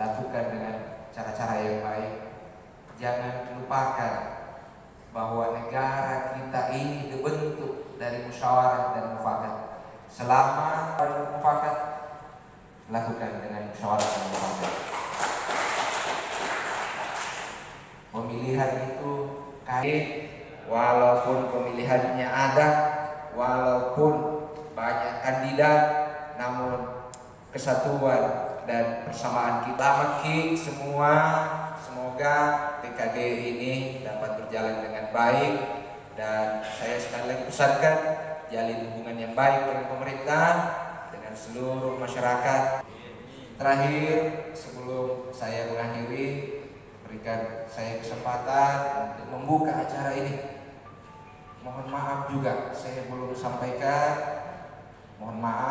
lakukan dengan cara-cara yang baik. Jangan lupakan bahwa negara kita ini dibentuk dari musyawarah dan mufakat. Selama mufakat lakukan dengan musyawarah dan mufakat. Pemilihan itu kait walaupun pemilihannya ada, walaupun banyak kandidat, namun kesatuan dan persamaan kita maki semua. Semoga TKD ini dapat berjalan dengan baik. Dan saya sekali lagi pesankan jalin hubungan yang baik dengan pemerintah dengan seluruh masyarakat. Terakhir sebelum saya mengakhiri berikan saya kesempatan untuk membuka acara ini. Mohon maaf juga saya belum sampaikan. Mohon maaf